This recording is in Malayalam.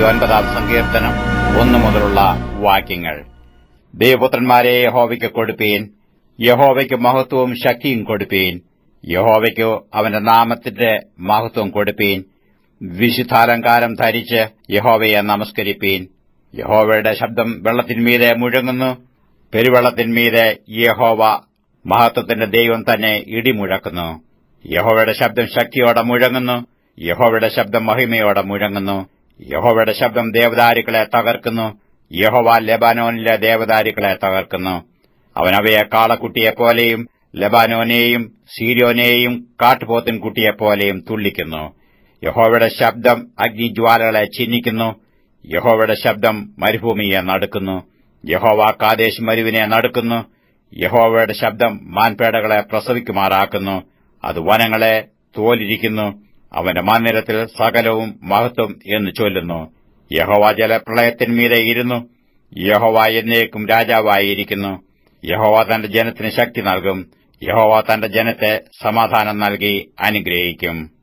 ഒൻപതാം സങ്കീർത്തനം ഒന്നു മുതലുള്ള വാക്യങ്ങൾ. ദേവപുത്രന്മാരെ യഹോവയ്ക്ക് കൊടുപ്പീൻ യഹോവയ്ക്ക് മഹത്വവും ശക്തിയും കൊടുപ്പീൻ യഹോവയ്ക്ക് അവന്റെ നാമത്തിന്റെ മഹത്വം കൊടുപ്പീൻ വിശുദ്ധാലങ്കാരം ധരിച്ച് യഹോവയെ നമസ്കരിപ്പീൻ. യഹോവയുടെ ശബ്ദം വെള്ളത്തിന്മീതെ മുഴങ്ങുന്നു പെരുവെള്ളത്തിന്മീതെ യഹോവ മഹത്വത്തിന്റെ ദൈവം തന്നെ ഇടിമുഴക്കുന്നു. യഹോവയുടെ ശബ്ദം ശക്തിയോടെ മുഴങ്ങുന്നു യഹോവയുടെ ശബ്ദം മഹിമയോടെ മുഴങ്ങുന്നു. യഹോവയുടെ ശബ്ദം ദേവദാരുക്കളെ തകർക്കുന്നു. യഹോവ ലെബാനോനിലെ ദേവദാരുക്കളെ തകർക്കുന്നു. അവനവയെ കാളക്കുട്ടിയെപ്പോലെയും ലബാനോനെയും സീരിയോനെയും കാട്ടുപോത്തിൻ കുട്ടിയെപ്പോലെയും തുള്ളിക്കുന്നു. യഹോവയുടെ ശബ്ദം അഗ്നിജ്വാലകളെ ചിഹ്നിക്കുന്നു യഹോവയുടെ ശബ്ദം മരുഭൂമിയെ നടുക്കുന്നു. യഹോവ കാദേശ് മരുവിനെ നടുക്കുന്നു. യഹോവയുടെ ശബ്ദം മാൻപേടകളെ പ്രസവിക്കുമാറാക്കുന്നു. അത് വനങ്ങളെ തോലിരിക്കുന്നു. അവന്റെ മാനിരത്തിൽ സകലവും മഹത്വം എന്ന് ചൊല്ലുന്നു. യഹോവ ജലപ്രളയത്തിന്മീതെ ഇരുന്നു. യഹോവ എന്നേക്കും രാജാവായിരിക്കുന്നു. യഹോവ തന്റെ ജനത്തിന് ശക്തി നൽകും. യഹോവ തന്റെ ജനത്തെ സമാധാനം നൽകി അനുഗ്രഹിക്കും.